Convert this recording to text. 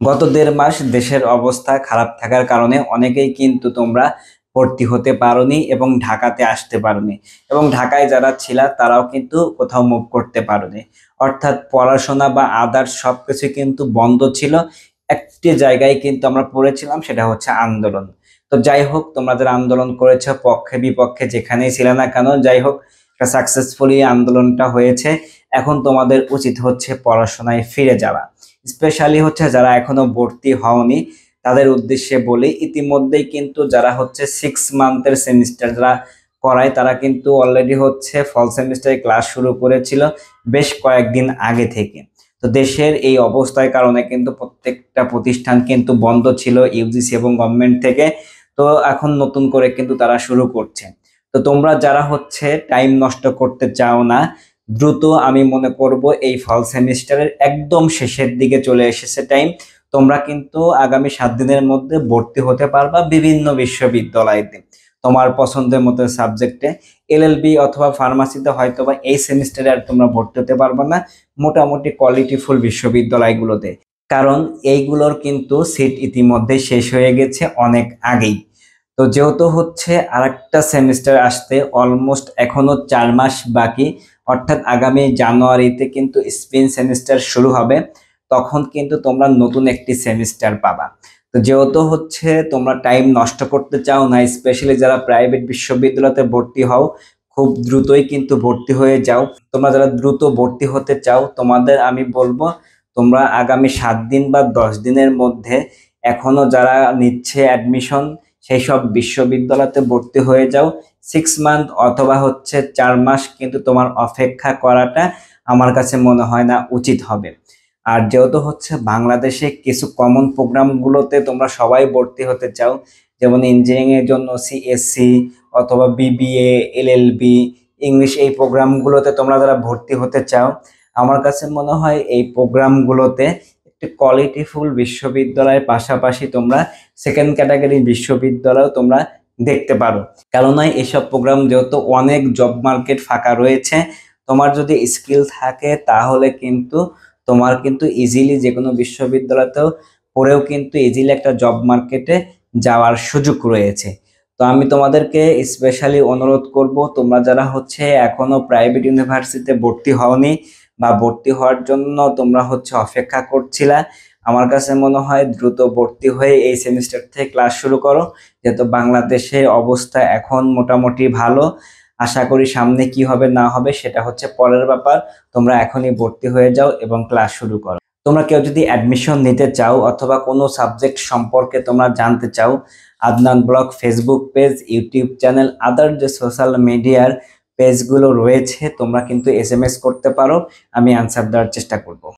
গত দেড় মাস দেশের অবস্থা খারাপ থাকার কারণে অনেকেই কিন্তু তোমরা ভর্তি হতে পারোনি এবং ঢাকাতে আসতে পারোনি। এবং ঢাকায় যারা ছিল, তারাও কিন্তু কোথাও মুভ করতে পারোনি। অর্থাৎ পড়াশোনা বা আদার্স সবকিছু কিন্তু বন্ধ ছিল। একটি জায়গায় কিন্তু আমরা পড়েছিলাম, সেটা হচ্ছে আন্দোলন। তো যাই হোক, তোমরা যারা আন্দোলন করেছ, পক্ষে বিপক্ষে যেখানেই ছিল না কেন, যাই হোক সাকসেসফুলি আন্দোলনটা হয়েছে। এখন তোমাদের উচিত হচ্ছে পড়াশোনায় ফিরে যাওয়া। স্পেশালি হচ্ছে যারা এখনও ভর্তি হওনি, তাদের উদ্দেশ্যে বলি, ইতিমধ্যেই কিন্তু যারা হচ্ছে সিক্স মান্থের সেমিস্টার যারা করায়, তারা কিন্তু অলরেডি হচ্ছে ফল সেমিস্টারে ক্লাস শুরু করেছিল বেশ কয়েকদিন আগে থেকে। তো দেশের এই অবস্থার কারণে কিন্তু প্রত্যেকটা প্রতিষ্ঠান কিন্তু বন্ধ ছিল ইউজিসি এবং গভর্নমেন্ট থেকে। তো এখন নতুন করে কিন্তু তারা শুরু করছে। তো তোমরা যারা হচ্ছে টাইম নষ্ট করতে চাও না দ্রুত আমি মনে করব এই ফল সেমিস্টারের একদম শেষের দিকে চলে এসেছে টাইম তোমরা কিন্তু আগামী সাত দিনের মধ্যে ভর্তি হতে পারবা বিভিন্ন বিশ্ববিদ্যালয়তে। তোমার পছন্দের মতো সাবজেক্টে এলএলবি অথবা ফার্মাসিতে হয়তো বা এই সেমিস্টারে আর তোমরা ভর্তি হতে পারবা না, মোটামুটি কোয়ালিটিফুল বিশ্ববিদ্যালয়গুলোতে। কারণ এইগুলোর কিন্তু সিট ইতিমধ্যে শেষ হয়ে গেছে অনেক আগেই। তো যেহেতু হচ্ছে আরেকটা সেমিস্টার আসতে অলমোস্ট এখনও চার মাস বাকি অর্থাৎ আগামী জানুয়ারিতে কিন্তু স্পিন সেমিস্টার শুরু হবে, তখন কিন্তু তোমরা নতুন একটি সেমিস্টার পাবা। তো যেহেতু হচ্ছে তোমরা টাইম নষ্ট করতে চাও না, স্পেশালি যারা প্রাইভেট বিশ্ববিদ্যালয়তে ভর্তি হও, খুব দ্রুতই কিন্তু ভর্তি হয়ে যাও। তোমরা যারা দ্রুত ভর্তি হতে চাও, তোমাদের আমি বলব তোমরা আগামী সাত দিন বা দশ দিনের মধ্যে এখনও যারা নিচ্ছে অ্যাডমিশন সেই সব বিশ্ববিদ্যালয়তে ভর্তি হয়ে যাও। সিক্স মান্থ অথবা হচ্ছে চার মাস কিন্তু তোমার অপেক্ষা করাটা আমার কাছে মনে হয় না উচিত হবে। আর যেহেতু হচ্ছে বাংলাদেশে কিছু কমন প্রোগ্রামগুলোতে তোমরা সবাই ভর্তি হতে চাও, যেমন ইঞ্জিনিয়ারিং এর জন্য সিএসসি অথবা বিবিএ এলএলবি ইংলিশ এই প্রোগ্রামগুলোতে তোমরা যারা ভর্তি হতে চাও, আমার কাছে মনে হয় এই প্রোগ্রামগুলোতে একটি কোয়ালিটিফুল বিশ্ববিদ্যালয়ের পাশাপাশি তোমরা সেকেন্ড ক্যাটাগরি বিশ্ববিদ্যালয় তোমরা দেখতে পারো। কেননা এসব প্রোগ্রাম যেহেতু অনেক জব মার্কেট ফাঁকা রয়েছে, তোমার যদি স্কিল থাকে তাহলে কিন্তু তোমার কিন্তু ইজিলি যে কোনো বিশ্ববিদ্যালয়তেও পড়েও কিন্তু ইজিলি একটা জব মার্কেটে যাওয়ার সুযোগ রয়েছে। তো আমি তোমাদেরকে স্পেশালি অনুরোধ করব, তোমরা যারা হচ্ছে এখনও প্রাইভেট ইউনিভার্সিটিতে ভর্তি হওনি বা ভর্তি হওয়ার জন্য তোমরা হচ্ছে অপেক্ষা করছিলা। আমার কাছে মনে হয় দ্রুত ভর্তি হয়ে এই সেমিস্টার থেকে ক্লাস শুরু করো। যেহেতু বাংলাদেশে অবস্থা এখন মোটামুটি ভালো, আশা করি সামনে কি হবে না হবে সেটা হচ্ছে পরের ব্যাপার। তোমরা এখনই ভর্তি হয়ে যাও এবং ক্লাস শুরু করো। তোমরা কেউ যদি অ্যাডমিশন নিতে চাও অথবা কোনো সাবজেক্ট সম্পর্কে তোমরা জানতে চাও, Adnan blog Facebook page YouTube channel other যে সোশ্যাল মিডিয়ার পেজগুলো রয়েছে তোমরা কিন্তু এস করতে পারো। আমি আনসার দেওয়ার চেষ্টা করব।